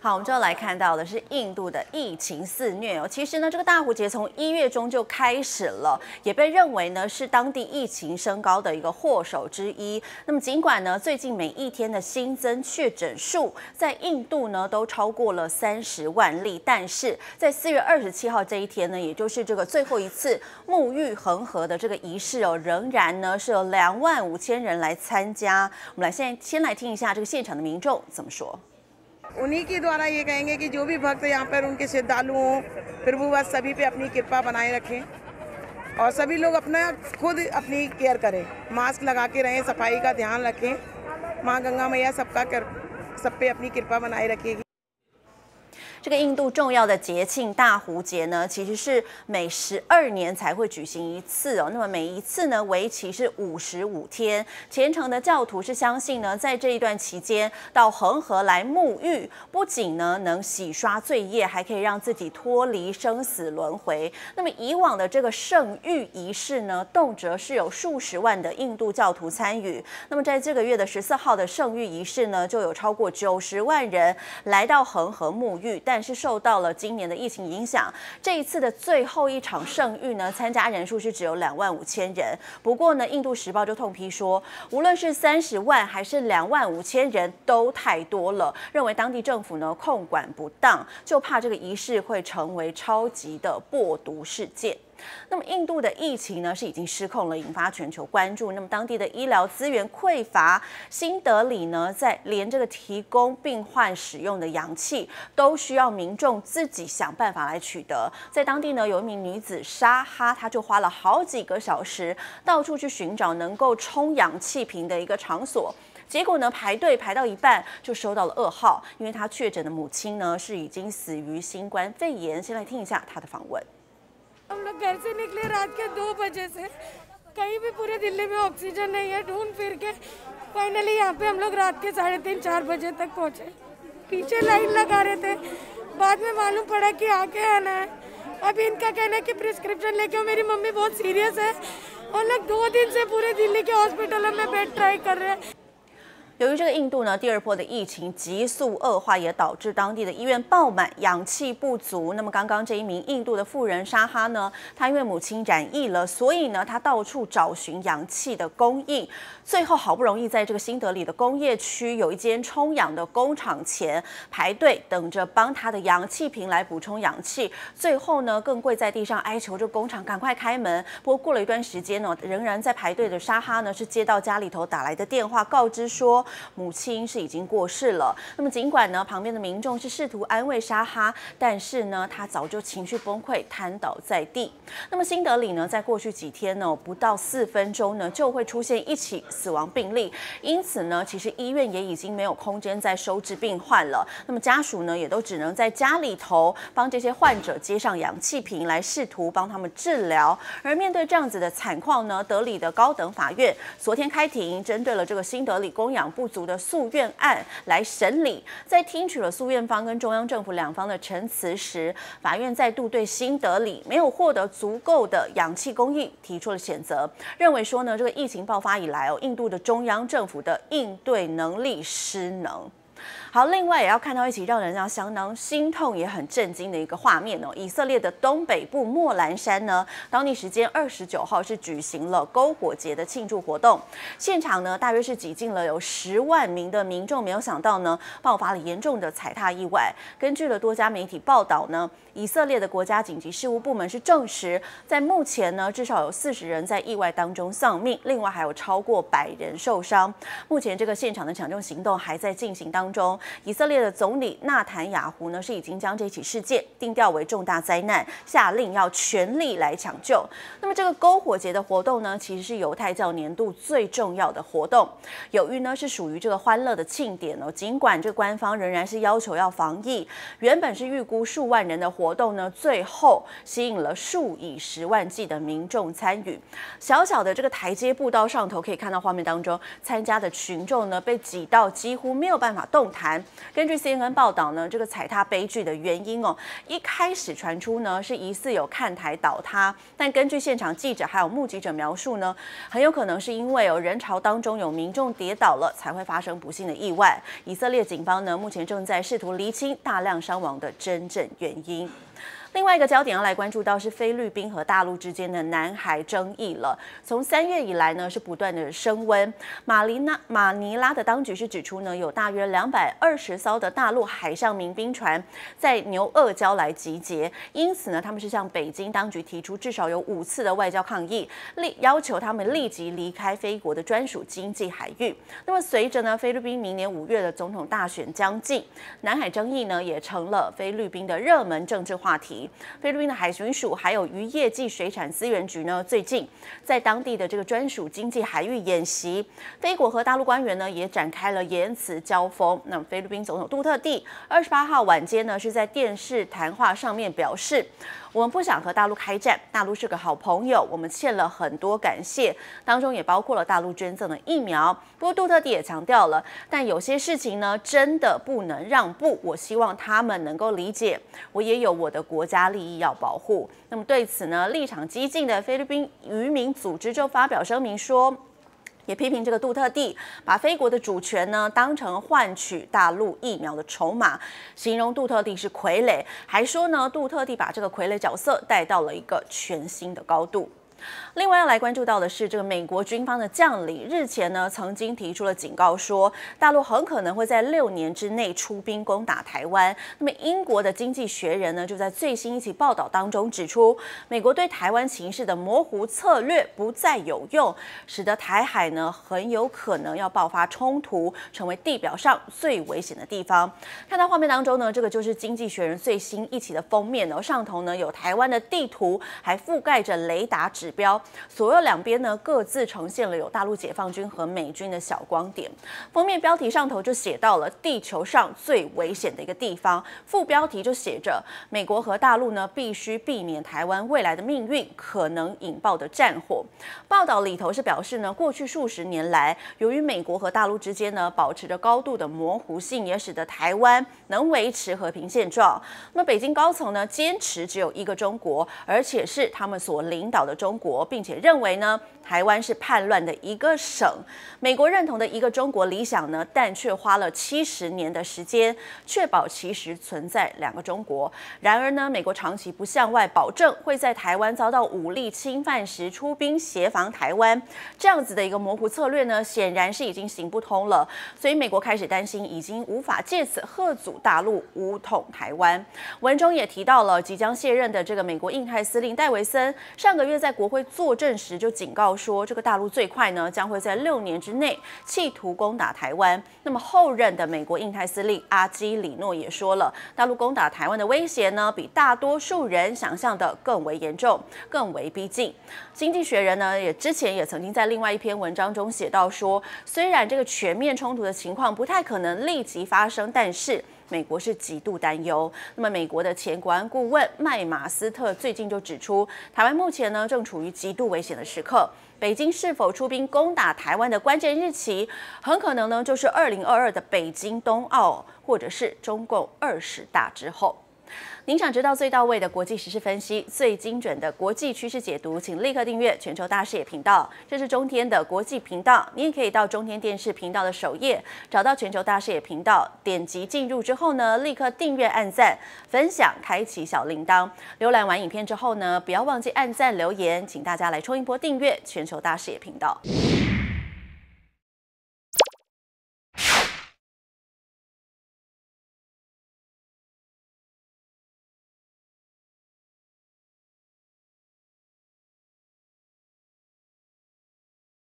好，我们就要来看到的是印度的疫情肆虐哦。其实呢，这个大壶节从一月中就开始了，也被认为呢是当地疫情升高的一个祸首之一。那么尽管呢，最近每一天的新增确诊数在印度呢都超过了三十万例，但是在四月二十七号这一天呢，也就是这个最后一次沐浴恒河的这个仪式哦，仍然呢是有两万五千人来参加。我们来现在先来听一下这个现场的民众怎么说。उन्हीं के द्वारा ये कहेंगे कि जो भी भक्त यहाँ पर उनके श्रद्धालु हों, फिर वो बस सभी पे अपनी कृपा बनाए रखें और सभी लोग अपना खुद अपनी केयर करें, मास्क लगा के रहें, सफ़ाई का ध्यान रखें। माँ गंगा मैया सबका कर, सब पे अपनी कृपा बनाए रखेगी। 这个印度重要的节庆大壶节呢，其实是每十二年才会举行一次哦。那么每一次呢，为期是五十五天。虔诚的教徒是相信呢，在这一段期间到恒河来沐浴，不仅呢能洗刷罪业，还可以让自己脱离生死轮回。那么以往的这个圣浴仪式呢，动辄是有数十万的印度教徒参与。那么在这个月的十四号的圣浴仪式呢，就有超过九十万人来到恒河沐浴。但是受到了今年的疫情影响，这一次的最后一场圣域呢，参加人数是只有两万五千人。不过呢，印度时报就痛批说，无论是三十万还是两万五千人，都太多了，认为当地政府呢控管不当，就怕这个仪式会成为超级的播毒事件。那么印度的疫情呢是已经失控了，引发全球关注。那么当地的医疗资源匮乏，新德里呢在连这个提供病患使用的氧气都需要民众自己想办法来取得。在当地呢有一名女子沙哈，她就花了好几个小时到处去寻找能够充氧气瓶的一个场所。结果呢，排队排到一半就收到了噩耗，因为她确诊的母亲呢是已经死于新冠肺炎。先来听一下她的访问。लोग घर से निकले रात के दो बजे से। कहीं भी पूरे दिल्ली में ऑक्सीजन नहीं है, ढूंढ फिर के फाइनली यहाँ पे हम लोग रात के साढ़े तीन, चार बजे तक पहुँचे। पीछे लाइन लगा रहे थे। बाद में मालूम पड़ा कि आके आना है। अभी इनका कहना है कि प्रिस्क्रिप्शन लेके मेरी मम्मी बहुत सीरियस है। और लोग दो दिन से पूरे दिल्ली के हॉस्पिटलों में बेड ट्राई कर रहे हैं। 由于这个印度呢第二波的疫情急速恶化，也导致当地的医院爆满，氧气不足。那么刚刚这一名印度的妇人沙哈呢，她因为母亲染疫了，所以呢她到处找寻氧气的供应，最后好不容易在这个新德里的工业区有一间充氧的工厂前排队，等着帮他的氧气瓶来补充氧气。最后呢更跪在地上哀求这工厂赶快开门。不过过了一段时间呢，仍然在排队的沙哈呢是接到家里头打来的电话，告知说。母亲是已经过世了。那么尽管呢，旁边的民众是试图安慰沙哈，但是呢，他早就情绪崩溃，瘫倒在地。那么新德里呢，在过去几天呢，不到四分钟呢，就会出现一起死亡病例。因此呢，其实医院也已经没有空间再收治病患了。那么家属呢，也都只能在家里头帮这些患者接上氧气瓶，来试图帮他们治疗。而面对这样子的惨况呢，德里的高等法院昨天开庭，针对了这个新德里供氧不足的诉愿案来审理，在听取了诉愿方跟中央政府两方的陈词时，法院再度对新德里没有获得足够的氧气供应提出了谴责，认为说呢，这个疫情爆发以来哦，印度的中央政府的应对能力失能。好，另外也要看到一起让人家相当心痛也很震惊的一个画面哦。以色列的东北部莫兰山呢，当地时间二十九号是举行了篝火节的庆祝活动，现场呢大约是挤进了有十万名的民众，没有想到呢爆发了严重的踩踏意外。根据了多家媒体报道呢，以色列的国家紧急事务部门是证实，在目前呢至少有四十人在意外当中丧命，另外还有超过百人受伤。目前这个现场的抢救行动还在进行当中。以色列的总理纳坦雅胡呢是已经将这起事件定调为重大灾难，下令要全力来抢救。那么这个篝火节的活动呢，其实是犹太教年度最重要的活动，由于呢是属于这个欢乐的庆典哦。尽管这官方仍然是要求要防疫，原本是预估数万人的活动呢，最后吸引了数以十万计的民众参与。小小的这个台阶步道上头，可以看到画面当中参加的群众呢被挤到几乎没有办法动动弹。根据 CNN 报道呢，这个踩踏悲剧的原因哦，一开始传出呢是疑似有看台倒塌，但根据现场记者还有目击者描述呢，很有可能是因为有人潮当中有民众跌倒了，才会发生不幸的意外。以色列警方呢目前正在试图厘清大量伤亡的真正原因。另外一个焦点要来关注到是菲律宾和大陆之间的南海争议了。从三月以来呢，是不断的升温。马尼拉马尼拉的当局是指出呢，有大约两百二十艘的大陆海上民兵船在牛轭礁来集结，因此呢，他们是向北京当局提出至少有五次的外交抗议，立要求他们立即离开菲国的专属经济海域。那么随着呢，菲律宾明年五月的总统大选将近，南海争议呢也成了菲律宾的热门政治话题。菲律宾的海巡署还有渔业暨水产资源局呢，最近在当地的这个专属经济海域演习，菲国和大陆官员呢也展开了言辞交锋。那么菲律宾总统杜特地二十八号晚间呢是在电视谈话上面表示。我们不想和大陆开战，大陆是个好朋友，我们欠了很多感谢，当中也包括了大陆捐赠的疫苗。不过杜特地也强调了，但有些事情呢，真的不能让步。我希望他们能够理解，我也有我的国家利益要保护。那么对此呢，立场激进的菲律宾渔民组织就发表声明说。也批评这个杜特地把菲国的主权呢当成换取大陆疫苗的筹码，形容杜特地是傀儡，还说呢杜特地把这个傀儡角色带到了一个全新的高度。另外要来关注到的是，这个美国军方的将领日前呢曾经提出了警告，说大陆很可能会在六年之内出兵攻打台湾。那么英国的经济学人呢就在最新一期报道当中指出，美国对台湾情势的模糊策略不再有用，使得台海呢很有可能要爆发冲突，成为地表上最危险的地方。看到画面当中呢，这个就是经济学人最新一期的封面哦，上头呢有台湾的地图，还覆盖着雷达指指标。左右两边呢，各自呈现了有大陆解放军和美军的小光点。封面标题上头就写到了地球上最危险的一个地方，副标题就写着美国和大陆呢必须避免台湾未来的命运可能引爆的战火。报道里头是表示呢，过去数十年来，由于美国和大陆之间呢保持着高度的模糊性，也使得台湾能维持和平现状。那北京高层呢坚持只有一个中国，而且是他们所领导的中国，并。且认为呢，台湾是叛乱的一个省。美国认同的一个中国理想呢，但却花了七十年的时间确保其实存在两个中国。然而呢，美国长期不向外保证会在台湾遭到武力侵犯时出兵协防台湾，这样子的一个模糊策略呢，显然是已经行不通了。所以美国开始担心，已经无法借此贺阻大陆武统台湾。文中也提到了即将卸任的这个美国印太司令戴维森，上个月在国会。作证时就警告说，这个大陆最快呢将会在六年之内企图攻打台湾。那么后任的美国印太司令阿基里诺也说了，大陆攻打台湾的威胁呢比大多数人想象的更为严重、更为逼近。经济学人呢也之前也曾经在另外一篇文章中写到说，虽然这个全面冲突的情况不太可能立即发生，但是。美国是极度担忧。那么，美国的前国安顾问麦马斯特最近就指出，台湾目前呢正处于极度危险的时刻。北京是否出兵攻打台湾的关键日期，很可能呢就是二零二二的北京冬奥，或者是中共二十大之后。您想知道最到位的国际时事分析、最精准的国际趋势解读，请立刻订阅全球大视野频道。这是中天的国际频道，你也可以到中天电视频道的首页找到全球大视野频道，点击进入之后呢，立刻订阅、按赞、分享、开启小铃铛。浏览完影片之后呢，不要忘记按赞、留言，请大家来冲一波订阅全球大视野频道。